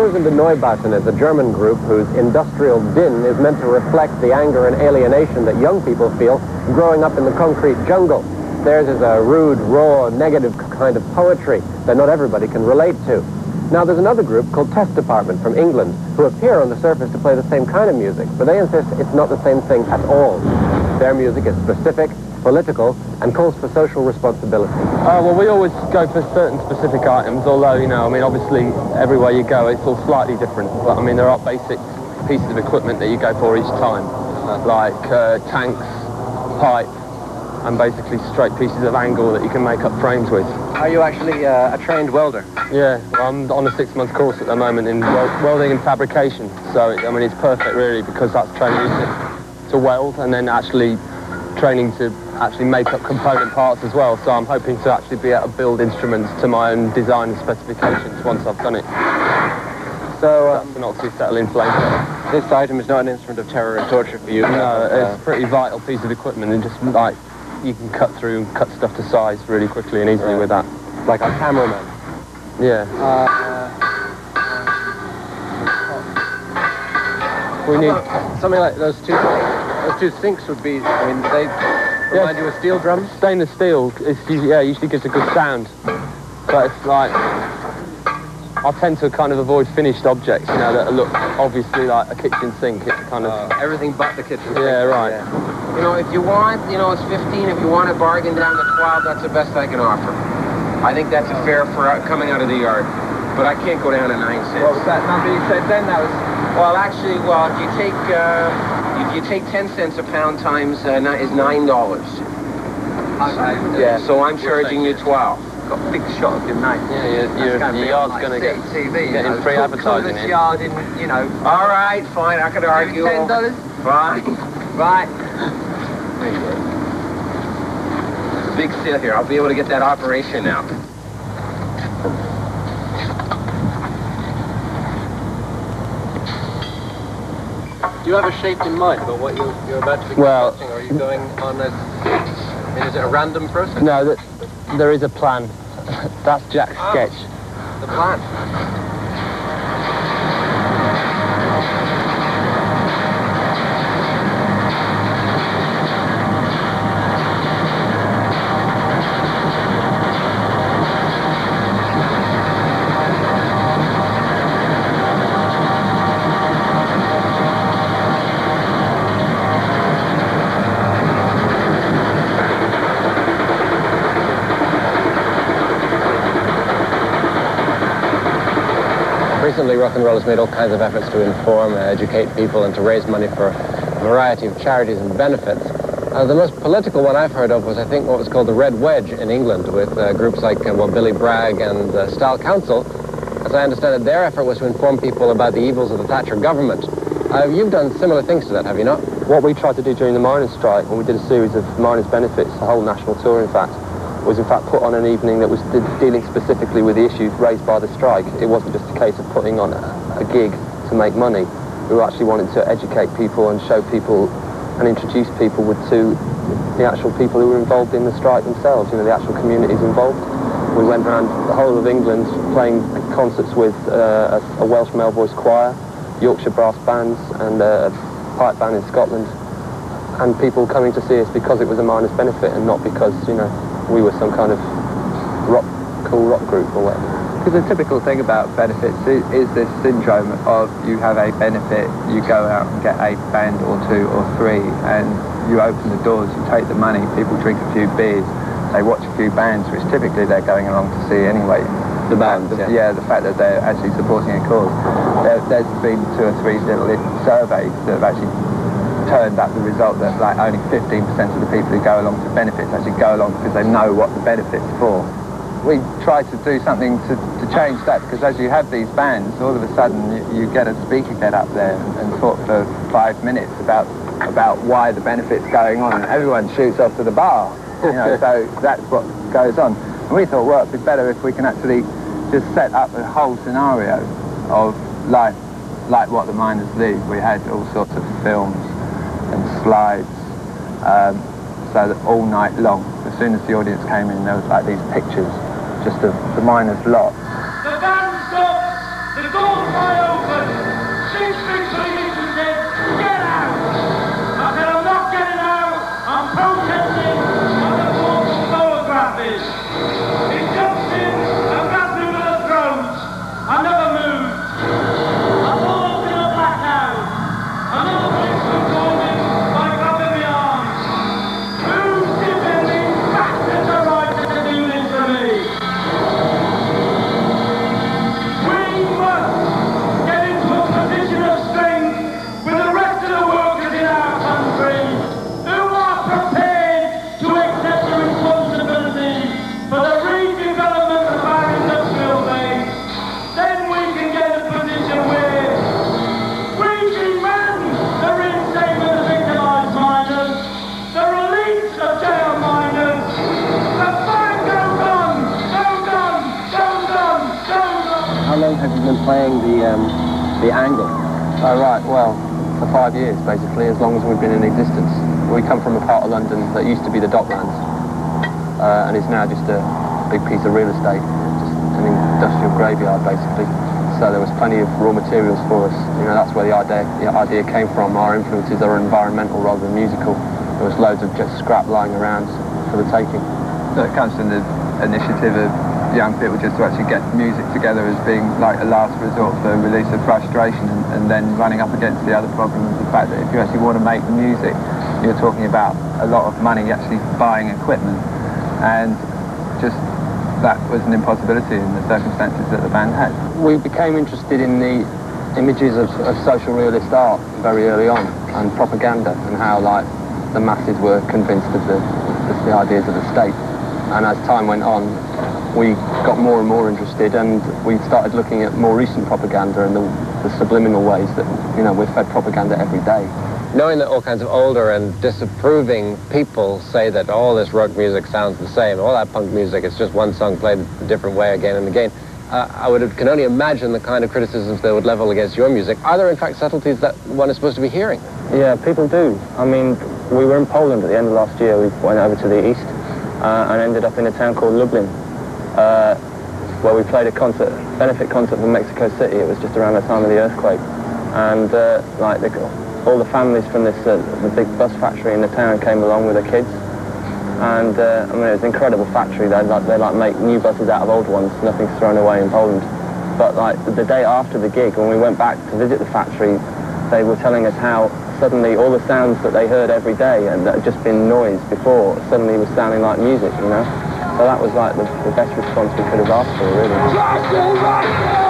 Einstürzende Neubauten is a German group whose industrial din is meant to reflect the anger and alienation that young people feel growing up in the concrete jungle. Theirs is a rude, raw, negative kind of poetry that not everybody can relate to. Now, there's another group called Test Department from England who appear on the surface to play the same kind of music, but they insist it's not the same thing at all. Their music is specific, political, and calls for social responsibility. Uh, well, we always go for certain specific items, although, you know, I mean, obviously, everywhere you go, it's all slightly different. But, I mean, there are basic pieces of equipment that you go for each time, like uh, tanks, pipe, and basically straight pieces of angle that you can make up frames with. Are you actually uh, a trained welder? Yeah, well, I'm on a six-month course at the moment in wel welding and fabrication. So, I mean, it's perfect, really, because that's training to, to weld and then actually training to actually make up component parts as well. So I'm hoping to actually be able to build instruments to my own design and specifications once I've done it. So uh, that's an oxyacetylene flame. This item is not an instrument of terror and torture for you. No, it's a pretty vital piece of equipment and just like you can cut through and cut stuff to size really quickly and easily right. with that. Like a cameraman. Yeah. Uh, we need something like those two. Those two sinks would be. I mean, they remind you of steel drums. Stainless steel. It's yeah, usually gives a good sound, but it's like I tend to kind of avoid finished objects, you know, that look obviously like a kitchen sink. It's kind of... Uh, everything but the kitchen sink. Yeah, right. Yeah. You know, if you want, you know, it's 15. If you want a bargain down to 12, that's the best I can offer. I think that's a fair for uh, coming out of the yard. But I can't go down to 9 cents. What was that number you said then? That was... Well, actually, well, if you take, uh, if you take 10 cents a pound times uh, is $9. Yeah. So I'm charging you 12 got a big shot of your name. Yeah, your, your, your yard's going to get, TV, getting know, free advertising in. yard in, you know. All right, fine, I could argue. Ten dollars. Fine. right. Big seal here. I'll be able to get that operation out. You have a shape in mind about what you're, you're about to be well, constructing? Are you going on a... Is it a random process? No, that, there is a plan. That's Jack's oh, sketch. The plan. Recently rock and roll has made all kinds of efforts to inform, educate people and to raise money for a variety of charities and benefits. Uh, the most political one I've heard of was, I think, what was called the Red Wedge in England with uh, groups like, uh, well, Billy Bragg and uh, Style Council. As I understand it, their effort was to inform people about the evils of the Thatcher government. Uh, you've done similar things to that, have you not? What we tried to do during the miners' strike, when we did a series of miners' benefits, a whole national tour, in fact, was in fact put on an evening that was dealing specifically with the issues raised by the strike. It wasn't just a case of putting on a, gig to make money. We actually wanted to educate people and show people and introduce people with, to the actual people who were involved in the strike themselves, you know, the actual communities involved. We went around the whole of England playing concerts with uh, a, a, Welsh male voice choir, Yorkshire brass bands and a pipe band in Scotland and people coming to see us because it was a miners' benefit and not because, you know, we were some kind of rock, cool rock group or whatever. Because the typical thing about benefits is, is, this syndrome of you have a benefit, you go out and get a band or two or three, and you open the doors, you take the money, people drink a few beers, they watch a few bands, which typically they're going along to see anyway. The bands, the, yeah. yeah. the fact that they're actually supporting a cause. There, has been two or three little surveys that have actually turned up the result that like only 15% of the people who go along to benefits actually go along because they know what the benefit's for. We try to do something to, to change that because as you have these bands, all of a sudden you, you get a speaker get up there and, and talk for five minutes about about why the benefit's going on and everyone shoots off to the bar. You know, so that's what goes on. And we thought, well, it'd be better if we can actually just set up a whole scenario of life like what the miners lead. We had all sorts of films and slides um, so that all night long, as soon as the audience came in, there was like these pictures just of the miners' lot. playing the um, the angle? Oh, right, well, for five years, basically, as long as we've been in existence. We come from a part of London that used to be the Docklands, uh, and is now just a big piece of real estate, just an industrial graveyard, basically. So there was plenty of raw materials for us. You know, that's where the idea, the idea came from. Our influences are environmental rather than musical. There was loads of just scrap lying around for the taking. So it comes from the initiative of young people just to actually get music together as being like a last resort for release of frustration and, and then running up against the other problem of the fact that if you actually want to make music, you're talking about a lot of money actually buying equipment and just that was an impossibility in the circumstances that the band had. We became interested in the images of, of social realist art very early on and propaganda and how like the masses were convinced of the, the, the ideas of the state. And as time went on, we got more and more interested and we started looking at more recent propaganda and the, the subliminal ways that, you know, we're fed propaganda every day. Knowing that all kinds of older and disapproving people say that all this rock music sounds the same, all that punk music, it's just one song played a different way again and again, uh, I would can only imagine the kind of criticisms they would level against your music. Are there in fact subtleties that one is supposed to be hearing? Yeah, people do. I mean, we were in Poland at the end of last year. We went over to the east uh, and ended up in a town called Lublin, uh, where we played a concert, benefit concert for Mexico City. It was just around the time of the earthquake, and uh, like the, all the families from this uh, the big bus factory in the town came along with their kids, and uh, I mean it was an incredible factory. They like they like make new buses out of old ones. Nothing's thrown away in Poland. But like the day after the gig, when we went back to visit the factory, they were telling us how suddenly all the sounds that they heard every day and that had just been noise before suddenly was sounding like music, you know? So that was like the, the best response we could have asked for, really.